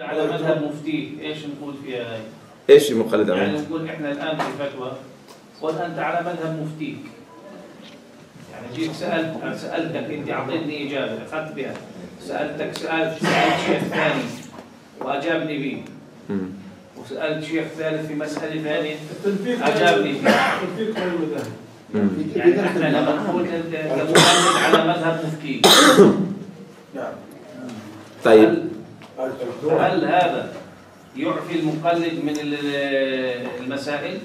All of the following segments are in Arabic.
على مذهب مفتيه إيش نقول فيها هاي؟ إيش المقلد يعني؟ نقول إحنا الآن في فتوى قل أنت على مذهب مفتيك. يعني جيت سالت سألتك أنت أعطيتني إجابة أخذت بها. سألتك سألت سألت شيخ ثاني وأجابني به. وسألت شيخ ثالث في مسألة ثانية أجابني فيها التلفيق بين المذاهب مم. يعني إحنا لما نقول على مذهب مفتيك نعم. طيب. هل هذا يعفي المقلد من ال- المسائل؟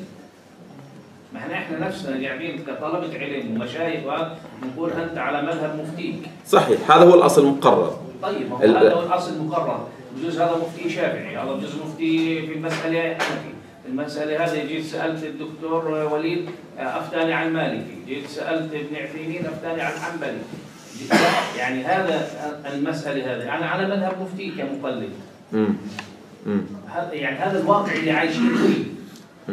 ما إحنا إحنا نفسنا قاعدين كطلبة علم ومشايخ وهذا نقول أنت على مذهب مفتيك، صحيح هذا هو الأصل المقرر. طيب ما هو ال- هذا هو الأصل المقرر، بجوز هذا مفتي شافعي، هذا بجوز مفتي في المسألة حنفي، المسألة هذه جيت سألت الدكتور وليد آه، أفتاني عن مالكي، جيت سألت ابن عثيمين أفتاني عن حنبلي. يعني هذا المسألة هذه، أنا على مذهب مفتي كمقلد. يعني هذا الواقع اللي عايشين فيه.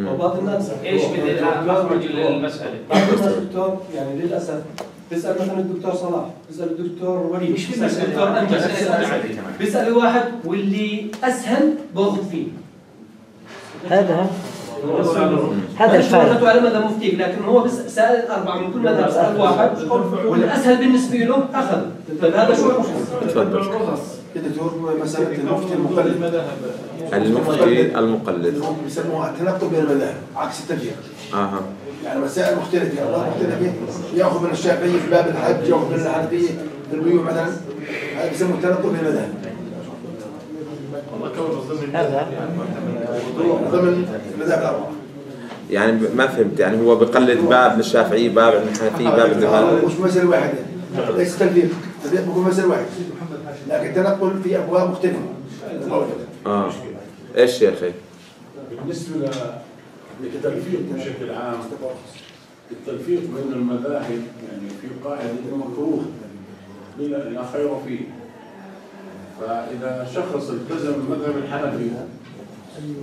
وبعض الناس إيش بدي أخرج المسألة. بعض الناس الدكتور يعني للأسف بيسأل مثلا الدكتور صلاح بيسأل الدكتور وليد مش بالمسألة، الدكتور عادية. بيسأل واحد واللي أسهل باخذ فيه. هذا هذا الفارق الفرق. على مدى مفتيك لكن هو بس سأل الاربعه من كل مذهب سأل واحد. والاسهل بالنسبة له أخذ. طيب هذا شو تفضل. دكتور مسألة المفتي المقلد. المفتي المقلد. بيسموها التنقل بين المذاهب عكس التفريق أها. يعني مسائل مختلفة. أمراض مختلفة يأخذ من الشافعية في باب الحج يأخذ من الحنفية في البيوع مثلا. هذا بيسموه التنقل بين المذاهب هذا؟ ضمن المذاهب الأربعة يعني ما فهمت. يعني هو بقلد باب من الشافعي باب من الحنفي باب من هذا. الزمان مش مسألة واحدة. ليس تلفيق التلفيق بيكون مسألة واحدة. لكن التنقل في أبواب مختلفة. آه. إيش يا أخي؟ بالنسبة للتلفيق بشكل عام التلفيق بين المذاهب يعني في قاعدة مكروه لا خير فيه. فإذا شخص التزم بالمذهب الحنفي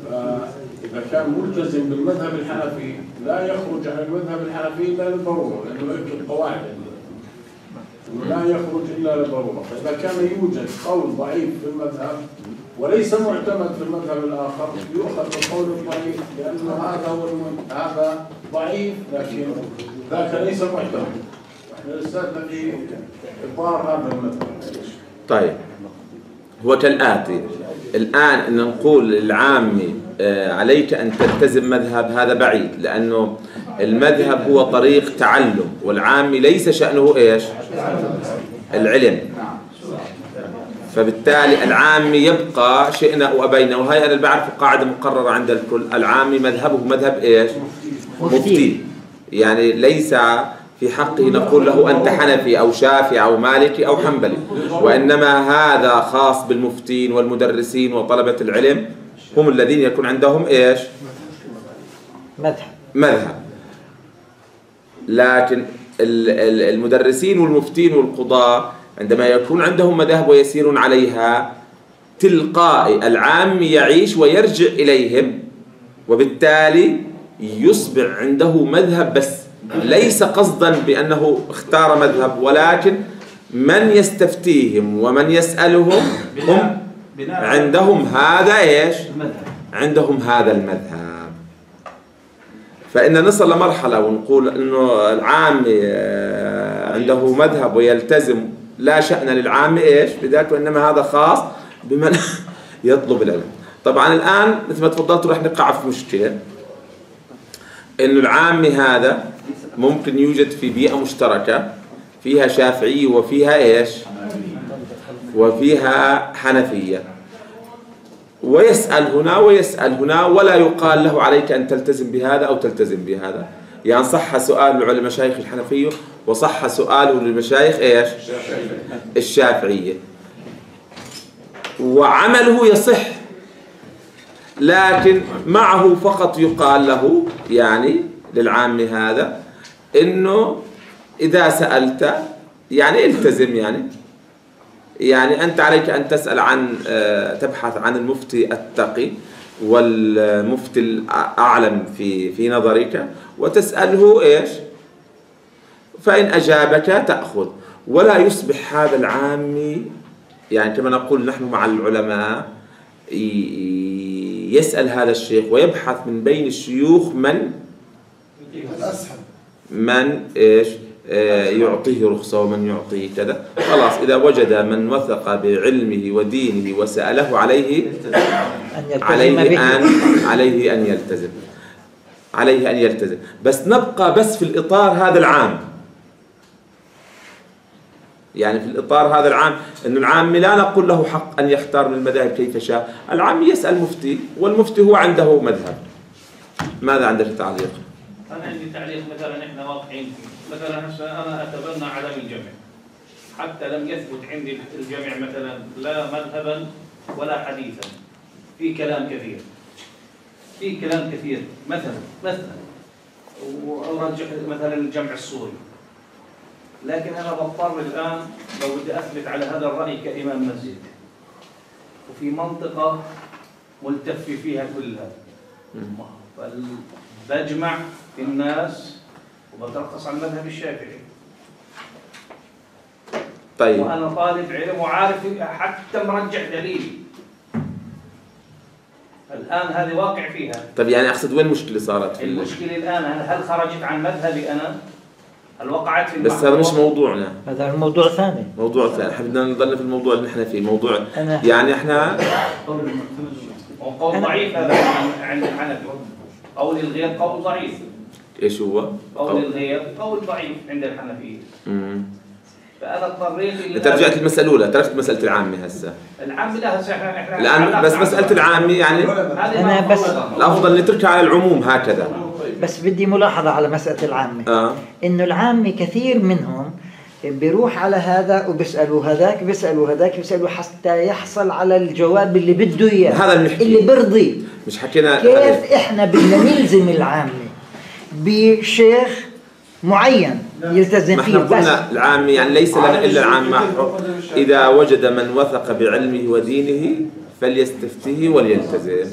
فإذا كان ملتزم بالمذهب الحنفي لا يخرج عن المذهب الحنفي إلا للضرورة لأنه يكتب قواعد أنه لا يخرج إلا للضرورة. فإذا كان يوجد قول ضعيف في المذهب وليس معتمد في المذهب الآخر يؤخذ بالقول الضعيف لأنه هذا هو. هذا ضعيف لكن ذاك ليس معتمد. إحنا لساتنا في إطار هذا المذهب. طيب. هو كالآتي الآن أن نقول للعامي آه، عليك أن تلتزم مذهب هذا بعيد لأنه المذهب هو طريق تعلم والعامي ليس شأنه إيش؟ العلم. فبالتالي العامي يبقى شئنا وأبينا وهي أنا بعرف قاعدة مقررة عند الكل. العامي مذهبه مذهب إيش؟ مفتي. يعني ليس في حقه نقول له أنت حنفي أو شافعي أو مالكي أو حنبلي. وإنما هذا خاص بالمفتين والمدرسين وطلبة العلم هم الذين يكون عندهم إيش؟ مذهب. مذهب. لكن ال- ال- المدرسين والمفتين والقضاة عندما يكون عندهم مذاهب ويسيرون عليها تلقائي العام يعيش ويرجع إليهم وبالتالي يصبح عنده مذهب بس. ليس قصدا بأنه اختار مذهب ولكن من يستفتيهم ومن يسألهم هم عندهم هذا إيش؟ عندهم هذا المذهب. فإن نصل لمرحلة ونقول أنه العامي آه، عنده مذهب ويلتزم لا شأن للعامي إيش؟ بذلك وإنما هذا خاص بمن يطلب العلم. طبعا الآن مثل ما تفضلت رح نقع في مشكلة. أنه العامي هذا ممكن يوجد في بيئة مشتركة فيها شافعية وفيها إيش؟ وفيها حنفية. ويسأل هنا ويسأل هنا ولا يقال له عليك أن تلتزم بهذا أو تلتزم بهذا. يعني صح سؤال للمشايخ الحنفية وصح سؤاله للمشايخ إيش؟ الشافعية. وعمله يصح لكن معه فقط يقال له يعني للعام هذا إنه إذا سألت يعني التزم يعني. يعني أنت عليك أن تسأل عن آه، تبحث عن المفتي التقي والمفتي الأعلم في في نظرك وتسأله إيش؟ فإن أجابك تأخذ. ولا يصبح هذا العامي يعني كما نقول نحن مع العلماء ي- يسأل هذا الشيخ ويبحث من بين الشيوخ من؟ الأسهل. من إيش؟ آه، يعطيه رخصة ومن يعطيه كذا. خلاص إذا وجد من وثق بعلمه ودينه وسأله عليه أن يلتزم عليه أن عليه أن يلتزم. عليه أن يلتزم. بس نبقى بس في الإطار هذا العام. يعني في الإطار هذا العام أنه العامي لا نقول له حق أن يختار من المذاهب كيف شاء. العامي يسأل مفتي والمفتي هو عنده مذهب. ماذا عندك تعليق؟ أنا عندي تعليق مثلا إحنا واقعين فيه. مثلا هسه أنا أتبنى عدم الجمع حتى لم يثبت عندي الجمع مثلا لا مذهبا ولا حديثا. في كلام كثير. في كلام كثير. مثلا مثلا. وأرجح مثلا الجمع السوري. لكن أنا بضطر الآن لو بدي أثبت على هذا الرأي كإمام مسجد. وفي منطقة ملتف فيها كلها. بل بجمع الناس وبترخص على المذهب الشافعي. طيب. وأنا طالب علم وعارف حتى مرجع دليل. الآن هذه واقع فيها. طيب يعني أقصد وين المشكلة صارت في ال- المشكلة الآن هل خرجت عن مذهبي أنا؟ هل وقعت في بس هذا مش؟ موضوعنا. هذا الموضوع ثاني. موضوع ثاني. إحنا بدنا نضل في الموضوع اللي نحن فيه. موضوع أنا يعني إحنا أنا- ضعيف هذا عن عن الحنفي قول الغير قول ضعيف. إيش هو؟ قول الغير قول ضعيف عند الحنفية. مم. فانا اضطريت إلى- أنت رجعت المسألة الأولى تركت مسألة العامة هسه. العام لا هسه إحنا إحنا الآن بس مسألة العامة يعني ما بس-. الأفضل نتركها على العموم هكذا. بس بدي ملاحظة على مسألة العامة. آه. إنه العامة كثير منهم بيروح على هذا وبيسألوا هذاك بيسألوا هذاك بيسألوا حتى يحصل على الجواب اللي بده إياه هذا اللي برضي. مش حكينا كيف إحنا بدنا نلزم العامة؟ بشيخ معين يلتزم ما فيه بس. قلنا العامة يعني ليس لنا إلا العامة. إذا وجد من وثق بعلمه ودينه فليستفته وليلتزم.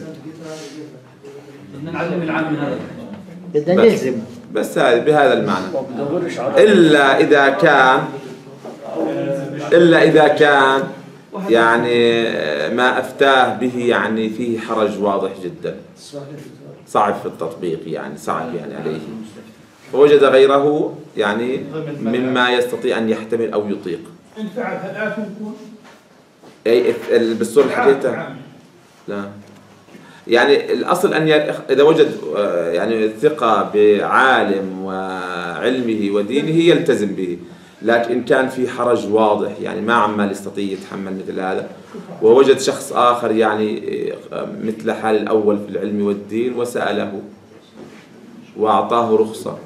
بدنا نعلم العام من هذا. بدنا بس. نلزمه بس هذا بهذا المعنى. إلا إذا كان إلا إذا كان يعني ما أفتاه به يعني فيه حرج واضح جدا. صعب في التطبيق يعني صعب يعني عليه. فوجد غيره يعني مما يستطيع أن يحتمل أو يطيق. إن فعل هل آثم؟ أي ال- بالصورة اللي حكيتها لا. يعني الأصل أن إذا وجد آه، يعني ثقة بعالم وعلمه ودينه يلتزم به. لكن إن كان في حرج واضح يعني ما عمال يستطيع يتحمل مثل هذا. ووجد شخص آخر يعني آه، مثل حال الأول في العلم والدين وسأله وأعطاه رخصة.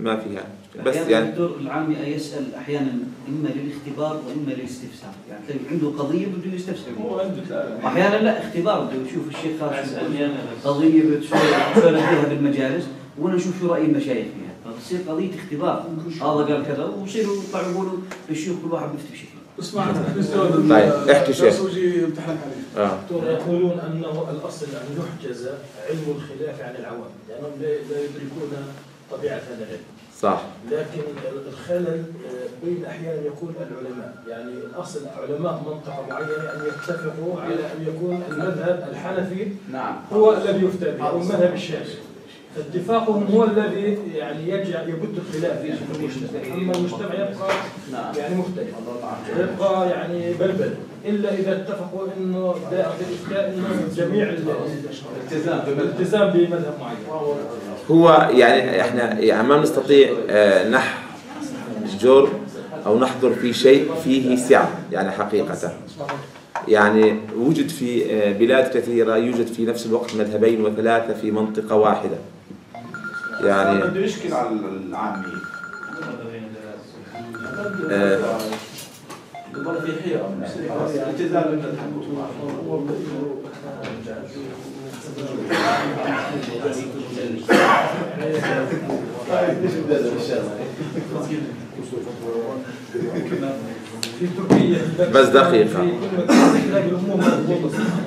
ما فيها بس أحياناً يعني الدكتور العامي يسأل أحيانا إما للاختبار وإما للاستفسار. يعني تلاقي عنده قضية بده يستفسر. فيها. وأحيانا لا اختبار بده يشوف الشيخ خالد. قضية بتسولف فيها بالمجالس وأنا نشوف شو رأي المشايخ فيها فتصير قضية اختبار. هذا قال كذا ويصيروا يطلعوا يقولوا الشيوخ كل واحد بيفتي بشكل اسمع طيب، احكي شيخ. عليه. آه. يقولون أنه الأصل أن يحجز علم الخلاف عن العوام لأنهم لا لا يدركون طبيعة هذا العلم. صح. لكن الخلل آه، بين أحيانا يكون العلماء. يعني الأصل علماء منطقة معينة أن يتفقوا على أن يكون المذهب الحنفي نعم. هو الذي يفتى به أو المذهب الشافعي. فاتفاقهم هو الذي يعني يجعل يبد الخلاف في المجتمع. أما المجتمع يبقى نعم. يعني مختلف. يبقى يعني بلبل. إلا إذا اتفقوا إنه دائره الإفتاء إنه جميع ال- الالتزام بمذهب. معين. هو يعني إحنا يعني ما نستطيع آه، نحجر أو نحضر في شيء فيه سعة يعني حقيقة. يعني وجد في آه، بلاد كثيرة يوجد في نفس الوقت مذهبين وثلاثة في منطقة واحدة. يعني بده يشكل على آه، في حيرة بس دقيقة.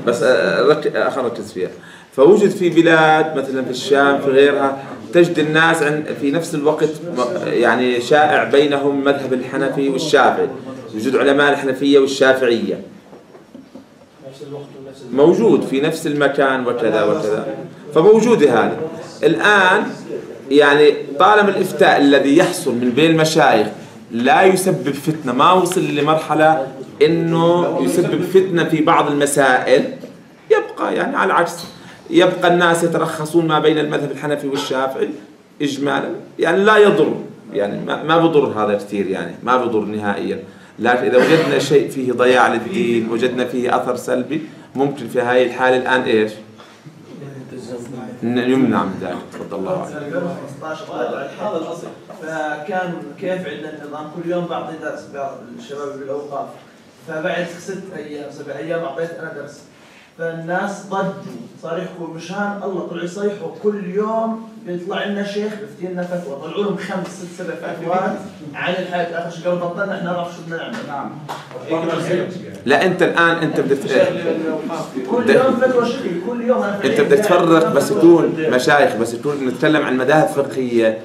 بس آه، آه، خلينا نركز فيها فوجد في بلاد مثلا في الشام في غيرها تجد الناس في نفس الوقت يعني شائع بينهم مذهب الحنفي والشافعي يوجد علماء الحنفية والشافعية. موجود في نفس المكان وكذا وكذا. فموجودة هذه الآن يعني طالما الإفتاء الذي يحصل من بين المشايخ لا يسبب فتنة ما وصل لمرحلة إنه يسبب فتنة في بعض المسائل يبقى يعني على العكس. يبقى الناس يترخصون ما بين المذهب الحنفي والشافعي إجمالا. يعني لا يضر. يعني ما ما بضر هذا كثير يعني. ما بضر نهائيا. لكن إذا وجدنا شيء فيه ضياع للدين وجدنا فيه أثر سلبي ممكن في هذه الحالة الآن إيش؟ ن- يمنع من ذلك. تفضل الله عليك قبل 15 هذا الأصل. فكان كيف عندنا النظام كل يوم بعطي درس بعض الشباب بالأوقاف. فبعد ست أيام سبع أيام أعطيت أنا درس. فالناس ضجوا صار يحكوا مشان الله طلعوا يصيحوا كل يوم بيطلع لنا شيخ بيفتي لنا فتوى. طلعوا لهم خمس ست سبع فتوات. عن الحياة آخر شيء قبل بطلنا إحنا نعرف شو بدنا نعمل. نعم. لا أنت الآن أنت بدك كل يوم فتوى شيخي كل يوم أنا أنت بدك تفرق بس يكون مشايخ بس يكون نتكلم عن مذاهب فقهية.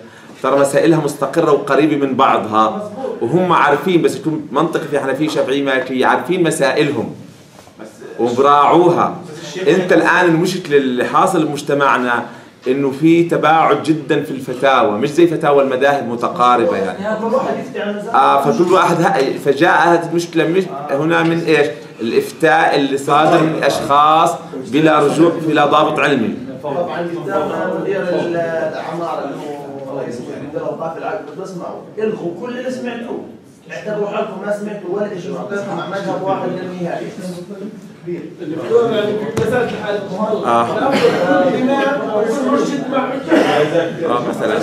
ترى مسائلها مستقرة وقريبة من بعضها. وهم عارفين بس يكون منطقي في حنفية شافعية مالكية عارفين مسائلهم. وبراعوها. انت الآن المشكلة اللي حاصل بمجتمعنا إنه في تباعد جدا في الفتاوى مش زي فتاوى المذاهب متقاربة يعني. يعني آه فكل واحد فجاء هذه المشكلة مش هنا من إيش؟ الإفتاء اللي صادر من أشخاص بلا رجوع بلا ضابط علمي. طبعا قدامنا مدير العماره اللي هو الله يسمحه مدير اوقاف العقد بتسمعوا الغوا كل اللي سمعتوه اعتبروا حالكم ما سمعتوا ولا شيء عن مذهب واحد للنهاية. الدكتور يعني المهارة آه. مرشد مع آه مثلا.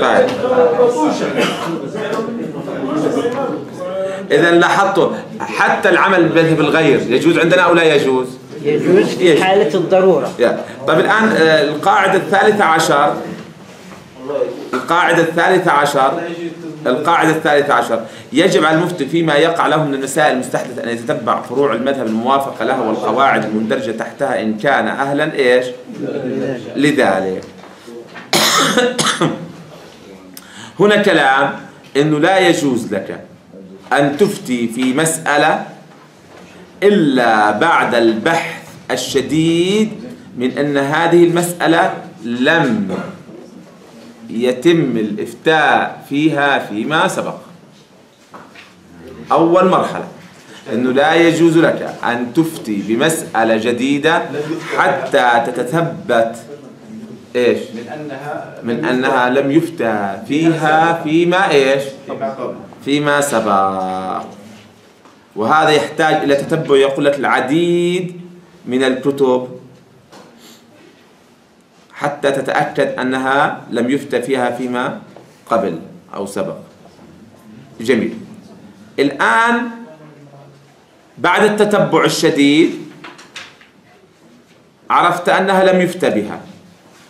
طيب. إذا لاحظتوا حتى العمل بالمذهب الغير يجوز عندنا أو لا يجوز؟ يجوز في حالة الضرورة. يا. طيب الآن آه، القاعدة الثالثة عشر القاعدة الثالثة عشر القاعدة الثالثة عشر. يجب على المفتي فيما يقع له من المسائل المستحدثة أن يتتبع فروع المذهب الموافقة له والقواعد المندرجة تحتها إن كان أهلا إيش؟ لذلك. هنا كلام أنه لا يجوز لك أن تفتي في مسألة إلا بعد البحث الشديد من أن هذه المسألة لم يتم الإفتاء فيها فيما سبق. أول مرحلة أنه لا يجوز لك أن تفتي بمسألة جديدة حتى تتثبت. إيش؟ من أنها من أنها لم يفتى فيها فيما إيش؟ فيما سبق. وهذا يحتاج إلى تتبع يقول لك العديد من الكتب حتى تتأكد أنها لم يفتى فيها فيما قبل أو سبق. جميل. الآن بعد التتبع الشديد عرفت أنها لم يفتى بها.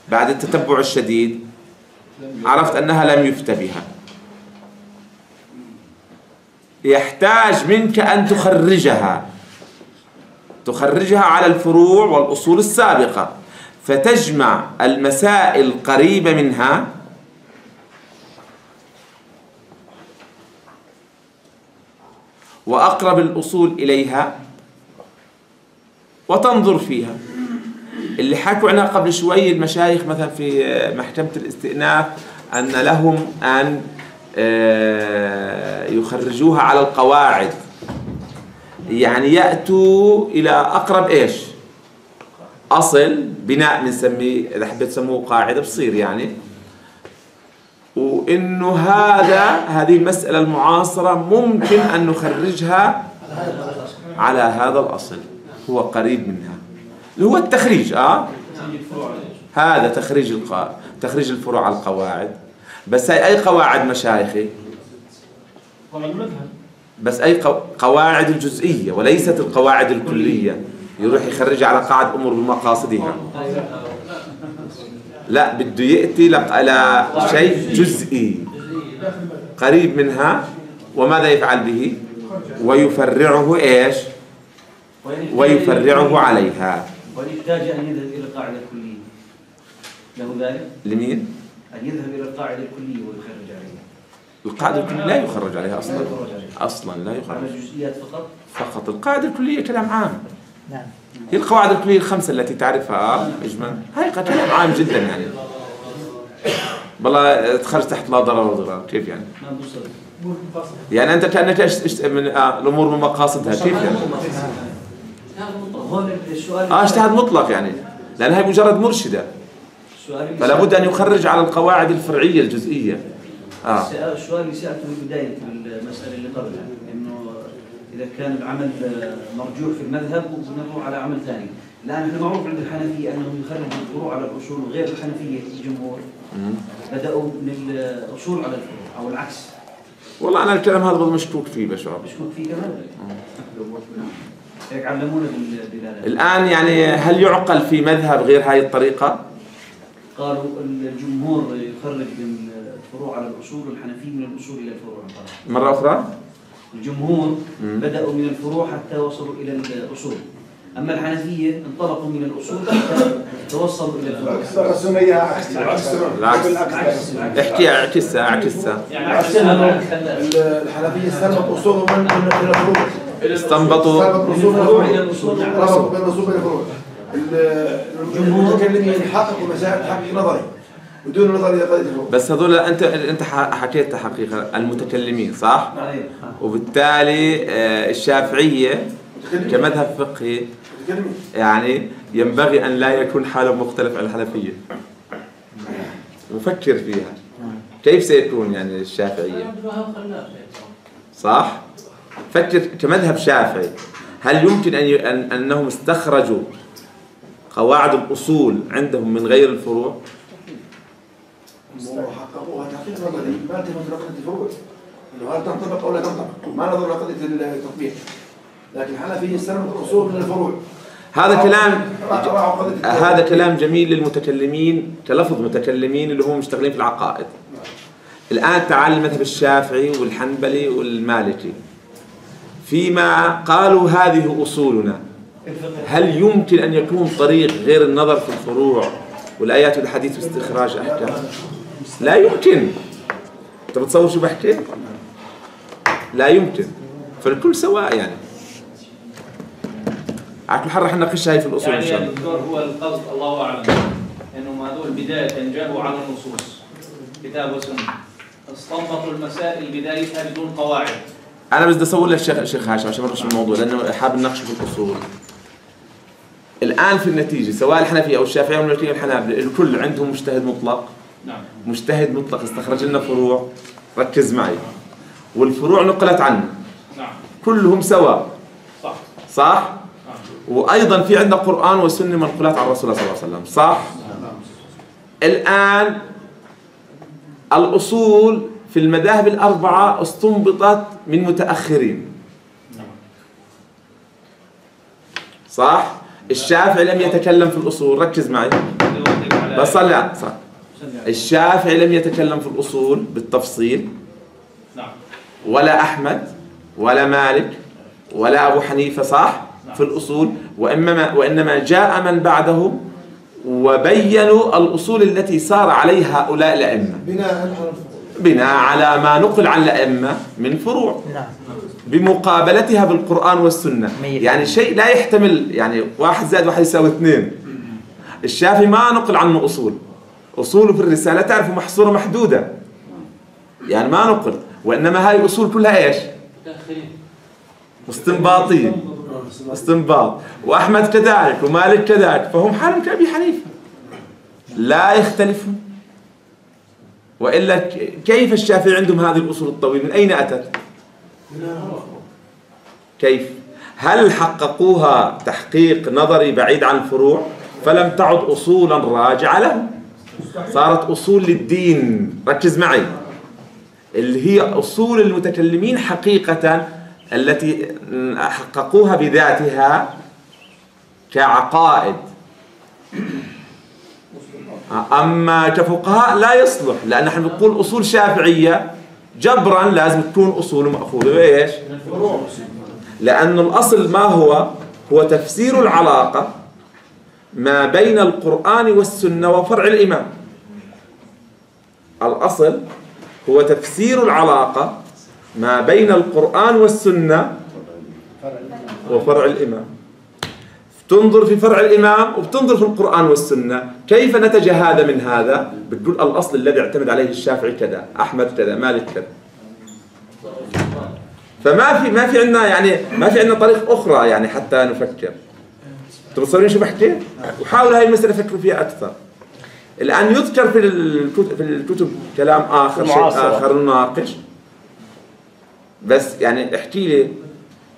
بعد التتبع الشديد عرفت أنها لم يفتى بها. يحتاج منك أن تخرجها. تخرجها على الفروع والأصول السابقة. فتجمع المسائل القريبة منها. وأقرب الأصول إليها. وتنظر فيها. اللي حكوا عنها قبل شوي المشايخ مثلا في محكمة الاستئناف أن لهم أن آه، يخرجوها على القواعد. يعني يأتوا إلى أقرب إيش؟ أصل بناء بنسميه إذا حبيت تسموه قاعدة بصير يعني. وإنه هذا هذه المسألة المعاصرة ممكن أن نخرجها على هذا الأصل. هو قريب منها. اللي هو التخريج آه؟ هذا تخريج القا... تخريج الفروع على القواعد. بس هي أي قواعد مشايخي؟ بس قو... قواعد الجزئية وليست القواعد الكلية. يروح يخرج على قاعدة أمور بمقاصدها. لا بده يأتي لق... على شيء جزئي قريب منها وماذا يفعل به؟ ويفرعه إيش؟ ويفرعه عليها. وإن احتاج أن يذهب إلى القاعدة الكلية. له ذلك؟ لمين؟ أن يذهب إلى القاعدة الكلية ويخرج عليها. القاعدة الكلية لا يخرج عليها أصلا. أصلا لا على يخرج الجزئيات فقط؟ فقط. القاعدة الكلية كلام عام. نعم. هي القواعد الكلية الخمسة التي تعرفها إجمالا هاي كلام عام جدا يعني. والله تخرج تحت لا ضرر ولا ضرار كيف يعني؟ يعني أنت كأنك من آه الأمور من مقاصدها. كيف يعني؟ هون السؤال آه اجتهاد مطلق يعني. لأن هي مجرد مرشدة. فلا بد أن يخرج على القواعد الفرعية الجزئية. آه. السؤال اللي سألته في بداية المسألة اللي قبلها. إذا كان العمل مرجوح في المذهب ونروح على عمل ثاني. الآن إحنا معروف عند الحنفية أنهم يخرجوا الفروع على الأصول وغير الحنفية الجمهور. بدأوا من الأصول على الفروع أو العكس. والله أنا الكلام هذا برضه مشكوك فيه بشعر مشكوك فيه كمان. هيك علمونا الآن يعني هل يعقل في مذهب غير هاي الطريقة؟ قالوا الجمهور يخرج من الفروع على الأصول والحنفية من الأصول إلى الفروع. مرة أخرى؟ الجمهور. بدأوا من الفروع حتى وصلوا إلى الأصول. أما الحنفية انطلقوا من الأصول حتى توصلوا إلى الفروع. العكس. احكي اعكسها اعكسها يعني الحنفية استلمت أصولهم من الفروع. استنبطوا من الأصول. ربطوا بين الأصول وبين الفروع المتكلمين حققوا مسائل تحقيق نظري. بدون نظر إلى قضية الفروع بس هذول انت أنت حكيت حقيقة المتكلمين صح؟ أيوة. وبالتالي آه، الشافعية كمذهب فقهي يعني ينبغي أن لا يكون حالهم مختلف عن الحنفية وفكر فيها كيف سيكون يعني الشافعية؟ صح؟ فكر كمذهب شافعي هل يمكن أن ي... أن... أنهم استخرجوا قواعد الأصول عندهم من غير الفروع؟ وحققوها تحقيق نظري ما هل تنطبق أو لا تنطبق ما نظر إلى قضية التطبيق لكن الحنفية استلمت الأصول من الفروع هذا كلام. هذا كلام جميل للمتكلمين كلفظ متكلمين اللي هم مشتغلين في العقائد. الآن تعال المذهب الشافعي والحنبلي والمالكي. فيما قالوا هذه أصولنا هل يمكن أن يكون طريق غير النظر في الفروع؟ والآيات والحديث واستخراج أحكام. لا يمكن. أنت بتصور شو بحكي لا يمكن. فالكل سواء يعني. على كل حال رح نناقشها هي في الأصول إن يعني شاء يا الله. دكتور هو القصد الله أعلم. انهم هذول بداية جابوا على النصوص. كتاب وسنة. استنبطوا المسائل بدايتها بدون قواعد. أنا بس بدي أصور للشيخ الشيخ هاشم عشان في الموضوع لأنه حابب نناقشه في الأصول. الآن في النتيجة سواء الحنفية أو الشافعية أو المالكيه والحنابله الكل عندهم مجتهد مطلق. مجتهد مطلق استخرج لنا فروع. ركز معي. والفروع نقلت عنه. نعم. كلهم سواء صح. صح؟ نعم. وأيضا في عندنا قرآن وسنة منقولات عن الرسول صلى الله عليه وسلم. صح؟ الآن الأصول في المذاهب الأربعة استنبطت من متأخرين. صح؟ الشافعي لم يتكلم في الأصول. ركز معي. بس صح. الشافعي لم يتكلم في الأصول بالتفصيل. نعم. ولا أحمد ولا مالك ولا أبو حنيفة صح؟ في الأصول. وإنما وإنما جاء من بعدهم وبينوا الأصول التي سار عليها هؤلاء الأئمة. بناء بناء على ما نقل عن الأئمة من فروع. نعم. بمقابلتها بالقرآن والسنة. يعني شيء لا يحتمل يعني واحد زائد واحد يساوي اثنين. الشافعي ما نقل عنه أصول. أصوله في الرسالة تعرف محصورة محدودة. يعني ما نقل وإنما هاي الأصول كلها إيش؟ استنباطية. استنباط. وأحمد كذلك ومالك كذلك فهم حالهم كأبي حنيفة. لا يختلفون. وإلا كيف الشافعي عندهم هذه الأصول الطويلة؟ من أين أتت؟ كيف؟ هل حققوها تحقيق نظري بعيد عن الفروع؟ فلم تعد أصولا راجعة لهم. صارت أصول للدين. ركز معي. اللي هي أصول المتكلمين حقيقة التي حققوها بذاتها كعقائد. أما كفقهاء لا يصلح لأن نحن نقول أصول شافعية. جبرا لازم تكون أصول مأخوذة. بإيش؟ لأن الأصل ما هو؟ هو تفسير العلاقة. ما بين القرآن والسنة وفرع الإمام. الأصل هو تفسير العلاقة ما بين القرآن والسنة وفرع الإمام. تنظر في فرع الإمام وبتنظر في القرآن والسنة. كيف نتج هذا من هذا؟ بتقول الأصل الذي اعتمد عليه الشافعي كذا أحمد كذا مالك كذا. فما في ما في عندنا يعني ما في عندنا طريق أخرى يعني حتى نفكر. تبصرين شو بحكي؟ وحاولوا هاي المسألة فكروا فيها أكثر. الآن يذكر في الكتب, في الكتب كلام آخر شيء. آخر نناقش. بس يعني احكي لي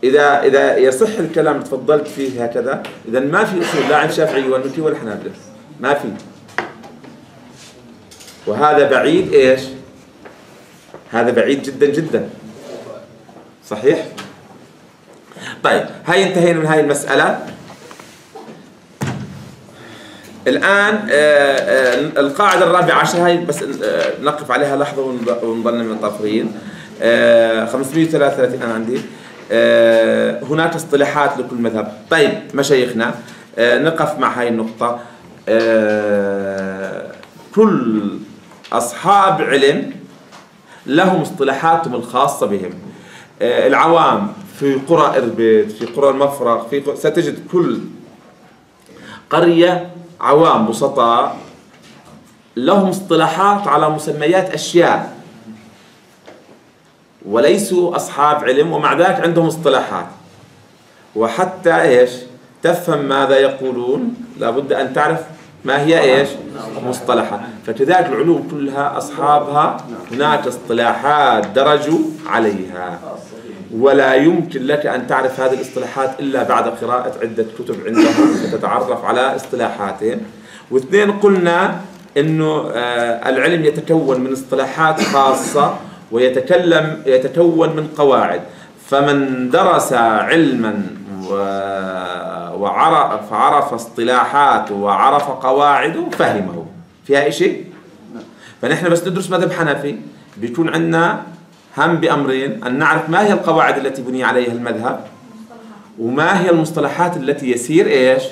إذا إذا يصح الكلام اللي تفضلت فيه هكذا إذا ما في أصول لا عند الشافعي والمالكي ولا الحنابلة. ما في. وهذا بعيد إيش؟ هذا بعيد جدا جدا. صحيح؟ طيب هاي انتهينا من هاي المسألة. الآن آه، آه، القاعدة الرابعة عشر هاي بس آه، نقف عليها لحظة ونظلنا من الطافرين آه، 533 أنا عندي. هناك اصطلاحات لكل مذهب. طيب مشايخنا نقف مع هاي النقطة. كل أصحاب علم لهم اصطلاحاتهم الخاصة بهم. العوام في قرى إربد في قرى المفرق في ستجد كل قرية عوام بسطاء لهم اصطلاحات على مسميات أشياء. وليسوا أصحاب علم ومع ذلك عندهم اصطلاحات. وحتى إيش؟ تفهم ماذا يقولون. لابد أن تعرف ما هي إيش؟ مصطلحات فكذلك العلوم كلها أصحابها هناك اصطلاحات درجوا عليها. ولا يمكن لك أن تعرف هذه الاصطلاحات إلا بعد قراءة عدة كتب عندهم فتتعرف على اصطلاحاتهم. واثنين قلنا أنه آه، العلم يتكون من اصطلاحات خاصة ويتكلم يتكون من قواعد. فمن درس علما وعرف عرف اصطلاحاته وعرف قواعده فهمه. فيها شيء فنحن بس ندرس مذهب حنفي بيكون عندنا هم بأمرين أن نعرف ما هي القواعد التي بني عليها المذهب وما هي المصطلحات التي يسير إيش؟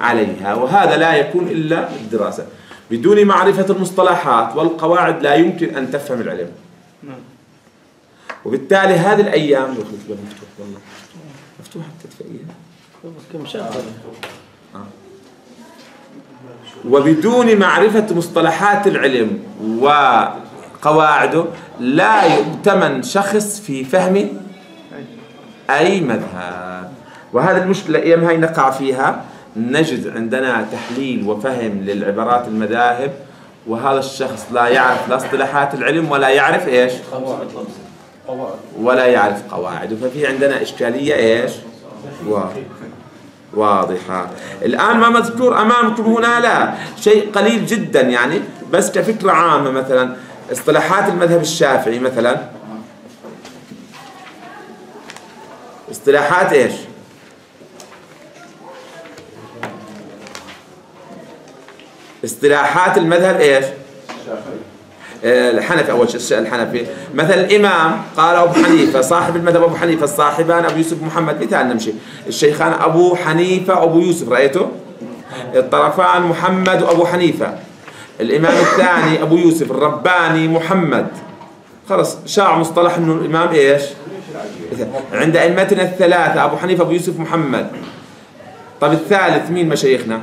عليها. وهذا لا يكون إلا الدراسة. بدون معرفة المصطلحات والقواعد لا يمكن أن تفهم العلم. وبالتالي هذه الأيام مفتوح والله. مفتوح التدفئية وبدون معرفة مصطلحات العلم وقواعده لا يؤتمن شخص في فهم أي مذهب. وهذا المشكلة أيام هاي نقع فيها. نجد عندنا تحليل وفهم للعبارات المذاهب وهذا الشخص لا يعرف لا اصطلاحات العلم ولا يعرف إيش؟ ولا يعرف قواعده ففي عندنا إشكالية إيش؟ وا- واضحة. الآن ما مذكور أمامكم هنا لا. شيء قليل جدا يعني. بس كفكرة عامة مثلا. اصطلاحات المذهب الشافعي مثلا. اصطلاحات إيش؟ اصطلاحات المذهب إيش؟ الحنفي أول شيء الحنفي. مثلا الإمام قال أبو حنيفة صاحب المذهب أبو حنيفة الصاحبان أبو يوسف محمد مثال نمشي. الشيخان أبو حنيفة وأبو يوسف رأيته؟ الطرفان محمد وأبو حنيفة. الإمام الثاني أبو يوسف الرباني محمد. خلص شاع مصطلح أنه الإمام إيش؟ عند أئمتنا الثلاثة أبو حنيفة أبو يوسف محمد. طب الثالث مين مشايخنا؟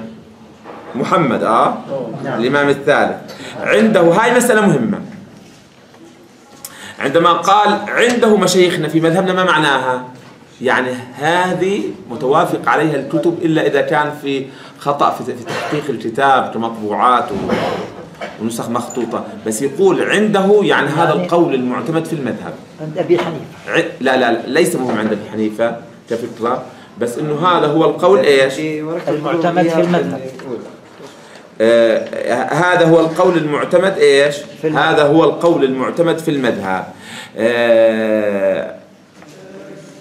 محمد آه؟ الإمام الثالث. عنده هاي مسألة مهمة. عندما قال عنده مشايخنا في مذهبنا ما معناها؟ يعني هذه متوافق عليها الكتب إلا إذا كان في خطأ في تحقيق الكتاب كمطبوعات ونسخ مخطوطة بس يقول عنده يعني هذا يعني- القول المعتمد في المذهب عند أبي حنيفة لا لا لا ليس مهم عند أبي حنيفة كفكرة بس إنه هذا هو القول إيش؟ المعتمد في المذهب آه هذا هو القول المعتمد إيش؟ في المذهب. هذا هو القول المعتمد في المذهب. آه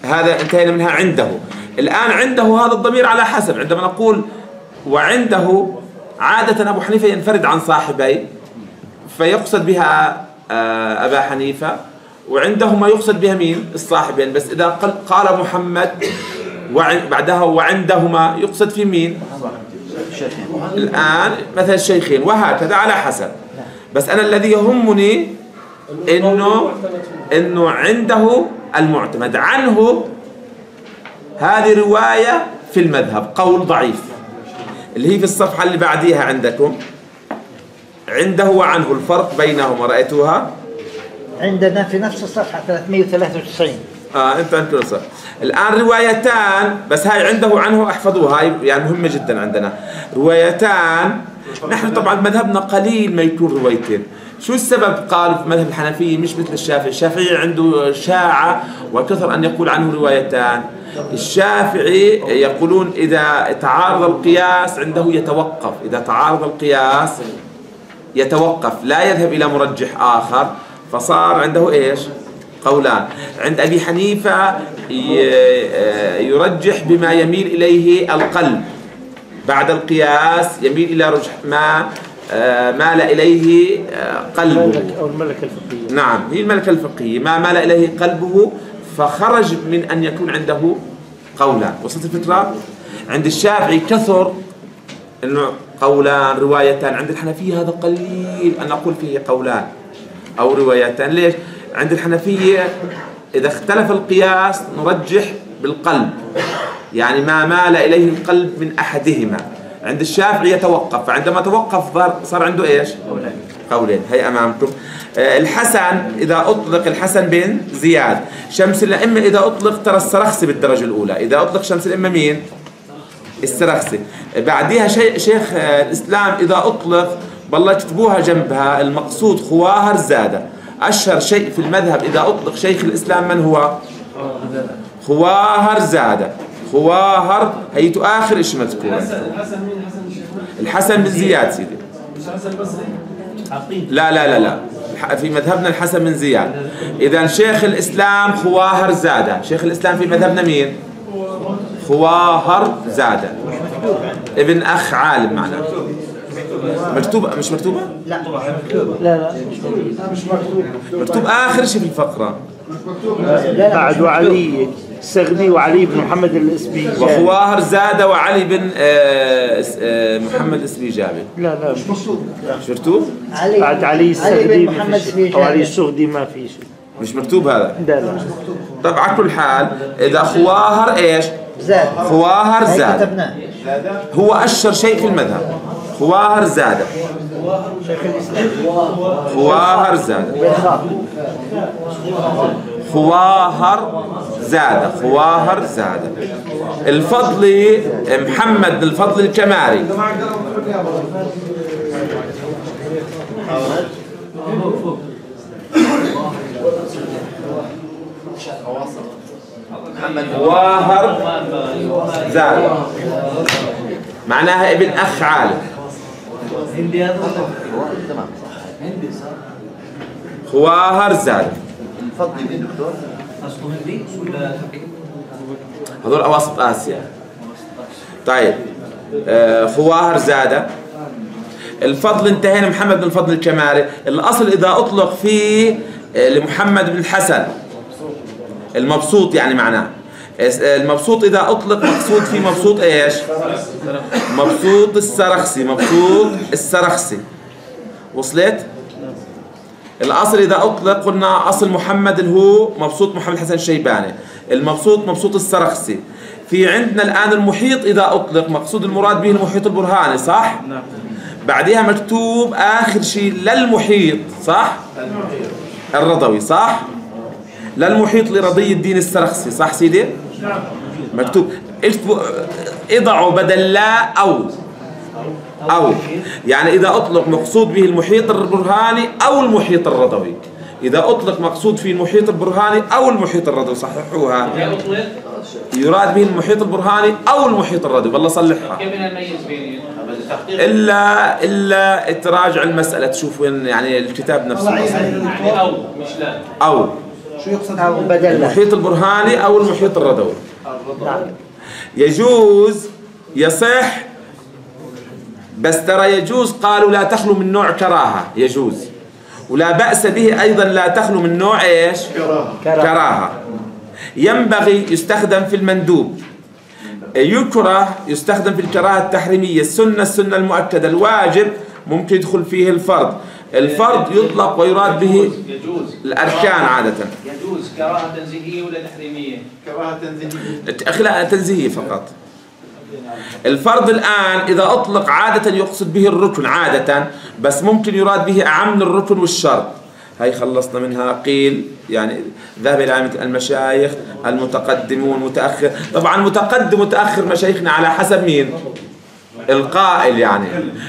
هذا انتهينا منها عنده. الآن عنده هذا الضمير على حسب عندما نقول وعنده عادة أبو حنيفة ينفرد عن صاحبي فيقصد بها آه، أبا حنيفة وعنده ما يقصد بها مين؟ الصاحبين. بس إذا قال, محمد بعدها وعندهما يقصد في مين؟ الآن مثلا الشيخين. وهكذا على حسب. بس أنا الذي يهمني إنه إنه عنده المعتمد. عنه هذه رواية في المذهب قول ضعيف. اللي هي في الصفحة اللي بعديها عندكم. عنده وعنه الفرق بينهما رأيتوها؟ عندنا في نفس الصفحة 393 آه أنت انت صح الآن روايتان بس هاي عنده عنه أحفظوها هاي يعني مهمة جدا عندنا. روايتان نحن طبعا مذهبنا قليل ما يكون روايتين. شو السبب؟ قالوا في مذهب الحنفية مش مثل الشافعي. الشافعي عنده شاعة وكثر أن يقول عنه روايتان. الشافعي يقولون إذا تعارض القياس عنده يتوقف. إذا تعارض القياس يتوقف. لا يذهب إلى مرجح آخر. فصار عنده إيش؟ قولان. عند أبي حنيفة يرجح بما يميل إليه القلب. بعد القياس يميل إلى رجح ما مال إليه آه، قلبه. أو الملكة الفقهية. نعم هي الملكة الفقهية. ما مال إليه قلبه فخرج من أن يكون عنده قولان. وصلت الفكرة؟ عند الشافعي كثر أنه قولان روايتان. عند الحنفية هذا قليل أن أقول فيه قولان أو روايتان. ليش؟ عند الحنفية إذا اختلف القياس نرجح بالقلب. يعني ما مال إليه القلب من أحدهما. عند الشافعي يتوقف. فعندما توقف صار عنده إيش؟ قولين. هي أمامكم. آه، الحسن إذا أطلق الحسن بن زياد شمس الأئمة إذا أطلق ترى السرخسي بالدرجة الأولى. إذا أطلق شمس الأئمة مين؟ السرخسي. بعديها شيء شيخ آه، الإسلام إذا أطلق بالله اكتبوها جنبها المقصود خواهر زادة. أشهر شيء في المذهب إذا أطلق شيخ الإسلام من هو؟ خواهر زادة. خواهر هي آخر إيش مذكور الحسن الحسن مين؟ حسن الشيخ الحسن بن زياد سيدي. مش حسن البصري لا لا لا لا. في مذهبنا الحسن بن زياد. إذا شيخ الإسلام خواهر زادة. شيخ الإسلام في مذهبنا مين؟ خواهر زادة. ابن أخ عالم معنا. مكتوبة مش مكتوبة؟ لا. لا لا مكتوب. آخر شيء في الفقرة. بعد وعلي السغدي وعلي بن محمد الإسبيجاني. وخواهر زادة وعلي بن آه، آه، محمد السبيجابي لا لا. مش شفتوه؟ علي. بعد علي علي السغدي بن محمد في شيء. أو علي السغدي ما في شيء. مش مكتوب هذا؟ لا لا. طب على كل حال إذا خواهر إيش؟ زاد. خواهر كتبناه. هو أشهر شيء في المذهب. خواهر زادة خواهر زادة خواهر زادة خواهر زادة. الفضلي محمد الفضل الكماري. خواهر زادة. معناها ابن أخ عالم. خواهر زادة. الفضل مين دكتور؟ هذول أواسط آسيا. طيب آه، خواهر زادة. الفضل انتهينا محمد بن الفضل الكماري الأصل إذا أطلق فيه آه، لمحمد بن الحسن. المبسوط يعني معناه. آه، المبسوط إذا أطلق مقصود فيه مبسوط إيش؟ مبسوط السرخسي مبسوط السرخسي. وصلت؟ الأصل إذا أطلق قلنا أصل محمد اللي هو مبسوط محمد حسن الشيباني المبسوط مبسوط السرخسي في عندنا الآن المحيط إذا أطلق مقصود المراد به المحيط البرهاني صح؟ نعم بعدها مكتوب آخر شيء للمحيط صح؟ الرضوي صح؟ للمحيط لرضي الدين السرخسي صح سيدي؟ نعم مكتوب اضعوا بدل لا أو أو يعني إذا أطلق مقصود به المحيط البرهاني أو المحيط الرضوي. إذا أطلق مقصود فيه المحيط البرهاني أو المحيط الرضوي صححوها. يراد به المحيط البرهاني أو المحيط الرضوي. والله صلحها. كيف بدنا نميز بين إلا إلا تراجع المسألة تشوف وين يعني الكتاب نفسه. يعني أو مش لا. أو. شو يقصد أو بدل. المحيط البرهاني أو المحيط الرضوي. يجوز يصح بس ترى يجوز قالوا لا تخلو من نوع كراهة يجوز. ولا بأس به أيضا لا تخلو من نوع إيش؟ كراهة. ينبغي يستخدم في المندوب. يكره يستخدم في الكراهة التحريمية. السنة السنة المؤكدة. الواجب ممكن يدخل فيه الفرض. الفرض يطلق ويراد به يجوز يجوز. الأركان عادة. يجوز كراهة تنزيهية ولا تحريمية؟ كراهة تنزيهية. لا تنزيهي فقط. الفرض الآن إذا أطلق عادة يقصد به الركن عادة بس ممكن يراد به أعم الركن والشرط. هاي خلصنا منها. قيل يعني ذهب إلى المشايخ المتقدمون متأخر. طبعا متقدم متأخر مشايخنا على حسب مين؟ القائل يعني.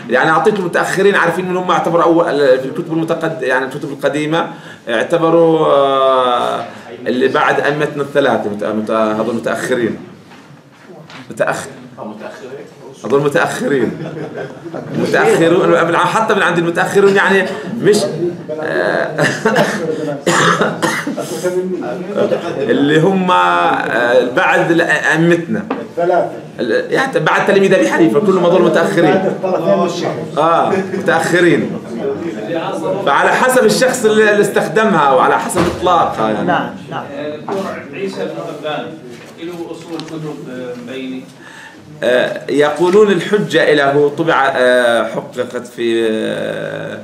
يعني اعطيت المتأخرين عارفين من هم اعتبروا أول في الكتب المتقد يعني الكتب القديمة اعتبروا آه، اللي بعد أئمتنا الثلاثة هذول متأخرين. متاخر هذول متأخرين. متأخرون. حتى من عند المتاخرون يعني مش آه، اللي هم آه، بعد ال- يعني بعد تلاميذ أبي حنيفة كلهم هذول والشيخ آه متأخرين. فعلى حسب الشخص اللي استخدمها وعلى حسب اطلاقها يعني نعم نعم آه، عيسى بن حبان له أصول كتب آه، مبينه آه، يقولون الحجة له طبع آه، حققت في آه،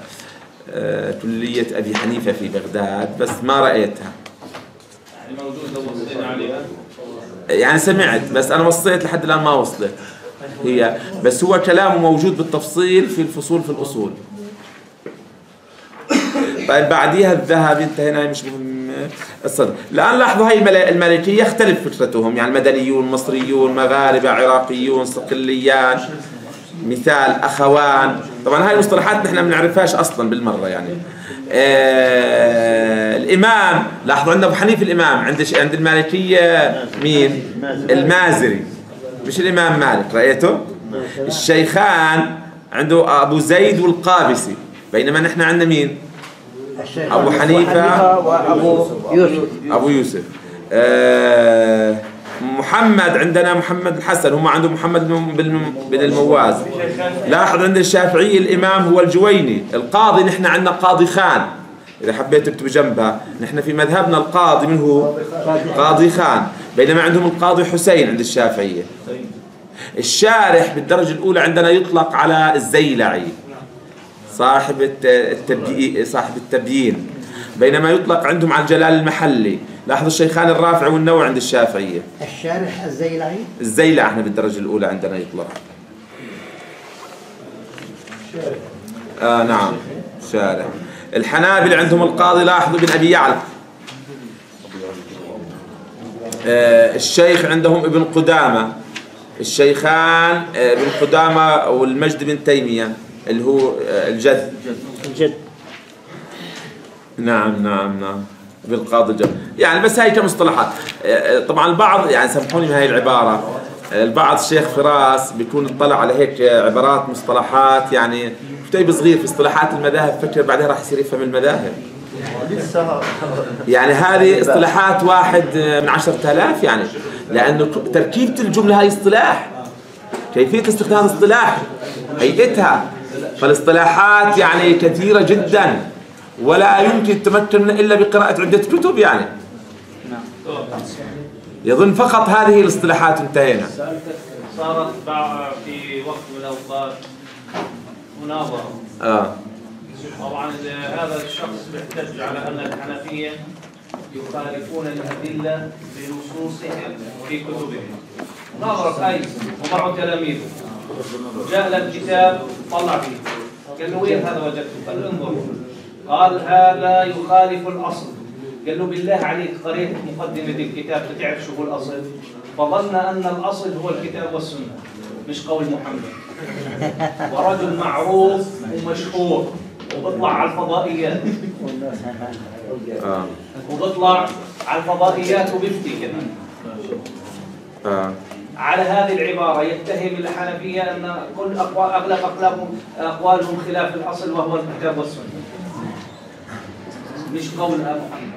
آه، كلية أبي حنيفة في بغداد بس ما رأيتها. يعني سمعت بس أنا وصيت لحد الآن ما وصلت. هي بس هو كلامه موجود بالتفصيل في الفصول في الأصول. طيب بعديها الذهبي انتهينا هاي مش مهم. الصدر. الآن لاحظوا هاي المالكية يختلف فكرتهم. يعني مدنيون مصريون مغاربة عراقيون صقليان مثال أخوان. طبعا هاي المصطلحات نحن ما بنعرفهاش أصلا بالمرة يعني. آه الإمام لاحظوا عندنا أبو حنيفة الإمام. عند عند المالكية مين؟ المازري. مش الإمام مالك رأيته؟ الشيخان عنده أبو زيد والقابسي. بينما نحن عندنا مين؟ أبو حنيفة وأبو يوسف. أبو يوسف. آه محمد عندنا محمد الحسن هم عندهم محمد بن- المواز. لاحظ عند الشافعي الإمام هو الجويني القاضي نحن عندنا قاضي خان. إذا حبيت تكتب جنبها نحن في مذهبنا القاضي من هو؟ قاضي خان. بينما عندهم القاضي حسين عند الشافعية. الشارح بالدرجة الأولى عندنا يطلق على الزيلعي. صاحب الت- التبيين صاحب التبيين. بينما يطلق عندهم على الجلال المحلي. لاحظوا الشيخان الرافع والنوع عند الشافعية. الشارح الزيلعي؟ الزيلع إحنا بالدرجة الأولى عندنا يطلق آه نعم. شارع الحنابلة عندهم القاضي لاحظوا بن أبي يعلى. آه الشيخ عندهم ابن قدامة. الشيخان آه ابن قدامة والمجد بن تيمية. اللي هو آه الجد. الجد. نعم نعم نعم. بالقاضي الجد. يعني بس هاي كمصطلحات. آه، طبعا البعض يعني سامحوني من هاي العبارة. آه، البعض الشيخ فراس بيكون اطلع على هيك عبارات مصطلحات. يعني كتيب صغير في اصطلاحات المذاهب فكر بعدين راح يصير يفهم المذاهب. يعني هذه اصطلاحات واحد من عشرة آلاف يعني. لأنه تركيبة الجملة هاي اصطلاح. كيفية استخدام الاصطلاح؟ هيئتها. فالاصطلاحات يعني كثيرة جدا ولا يمكن التمكن منها إلا بقراءة عدة كتب يعني. يظن فقط هذه الاصطلاحات انتهينا. صارت في وقت من الأوقات مناظرة. آه. طبعا هذا الشخص بيحتج على أن الحنفية يخالفون الأدلة بنصوصهم في كتبهم مناظره اي ومعه تلاميذه. جاء له الكتاب طلع فيه قال له وين هذا وجدته؟ قال له انظر قال هذا يخالف الأصل قال له بالله عليك قريت مقدمة الكتاب بتعرف شو هو الأصل؟ فظن أن الأصل هو الكتاب والسنة مش قول محمد ورجل معروف ومشهور وبطلع على الفضائيات آه. وبطلع على الفضائيات وبيفتي كمان آه. على هذه العبارة يتهم الحنفية أن كل أقوال أغلب أقلامهم أقوالهم خلاف الأصل وهو الكتاب والسنة. مش قول أبو محمد.